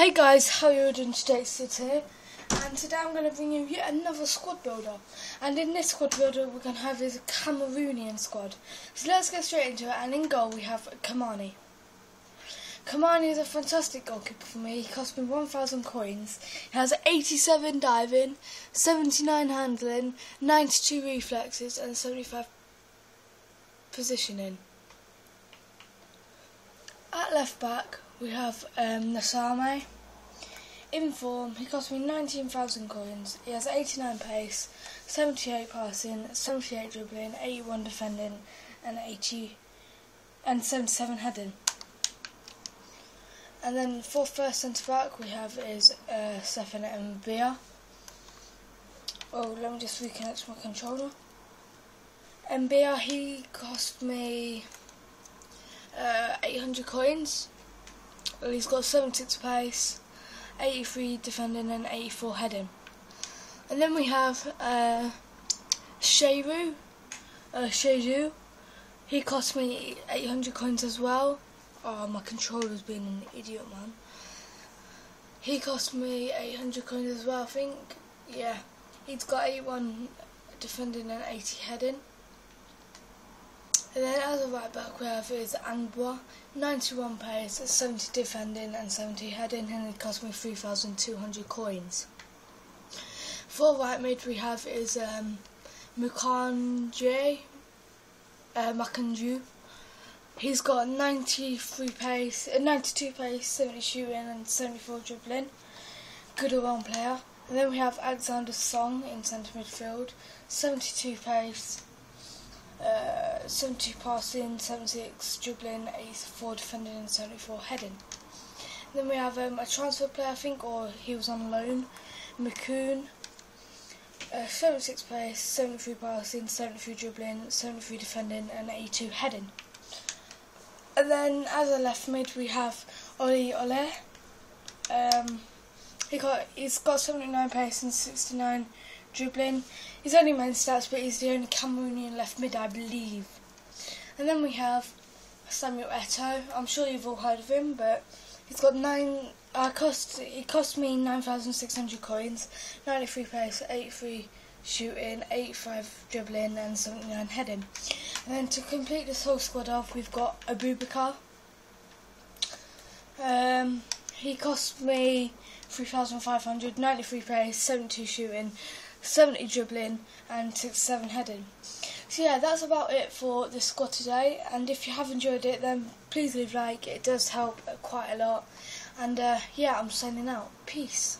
Hey guys, how are you doing today? Sid here, and today I'm going to bring you yet another squad builder. And in this squad builder, we're going to have is a Cameroonian squad. So let's get straight into it. And in goal, we have Kameni. Kameni is a fantastic goalkeeper for me. He cost me 1,000 coins. He has 87 diving, 79 handling, 92 reflexes, and 75 positioning. At left back, we have um, Nasame. In form, he cost me 19,000 coins. He has 89 pace, 78 passing, 78 dribbling, 81 defending, and 80 and 77 heading. And then for first centre back, we have is uh, Stefan Mbia. Oh, let me just reconnect my controller. Mbia, he cost me uh, 800 coins. Well, he's got 76 pace, 83 defending, and 84 heading. And then we have uh, Sheru, uh. He cost me 800 coins as well. Oh, my controller's being an idiot, man. He cost me 800 coins as well, I think. Yeah, he's got 81 defending and 80 heading. And then as a right back we have is Angbwa, 91 pace, 70 defending and 70 heading and it cost me 3,200 coins. For right mid we have is um, Mukanje, uh, Makanju. He's got 93 pace, uh, 92 pace, 70 shooting and 74 dribbling. Good all-round player. And then we have Alexander Song in centre midfield, 72 pace, uh, 70 passing, 76 dribbling, 84 defending, and 74 heading. Then we have um, a transfer player, I think, or he was on loan, Makoun. Uh, 76 pace, 73 passing, 73 dribbling, 73 defending, and 82 heading. And then as a left mid, we have Oli Ole. Um, he got he's got 79 pace and 69 dribbling. He's only main stats, but he's the only Cameroonian left mid, I believe. And then we have Samuel Eto'o. I'm sure you've all heard of him, but he's got nine. Uh, cost it cost me 9,600 coins, 93 pace, 83 shooting, 85 dribbling, and 79 heading. And then to complete this whole squad off, we've got Aboubakar. Um, he cost me 3,500, 93 pace, 72 shooting, 70 dribbling and 67 heading. So yeah, that's about it for the squad today. And if you have enjoyed it, then please leave a like. It does help quite a lot. And uh, yeah, I'm signing out. Peace.